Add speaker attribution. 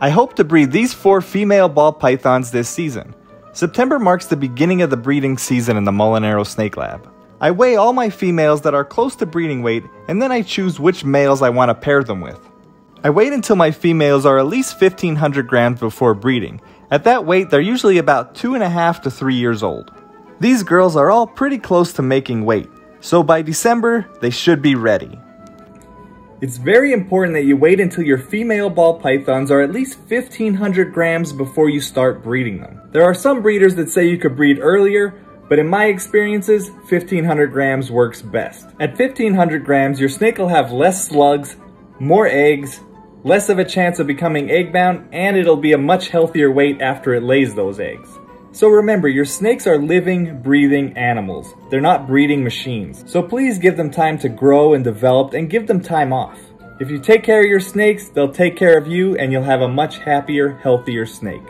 Speaker 1: I hope to breed these four female ball pythons this season. September marks the beginning of the breeding season in the Molinaro Snake Lab. I weigh all my females that are close to breeding weight and then I choose which males I want to pair them with. I wait until my females are at least 1500 grams before breeding. At that weight, they're usually about 2.5 to 3 years old. These girls are all pretty close to making weight, so by December, they should be ready. It's very important that you wait until your female ball pythons are at least 1500 grams before you start breeding them. There are some breeders that say you could breed earlier, but in my experiences, 1500 grams works best. At 1500 grams, your snake will have less slugs, more eggs, less of a chance of becoming egg bound, and it'll be a much healthier weight after it lays those eggs. So remember, your snakes are living, breathing animals. They're not breeding machines. So please give them time to grow and develop and give them time off. If you take care of your snakes, they'll take care of you and you'll have a much happier, healthier snake.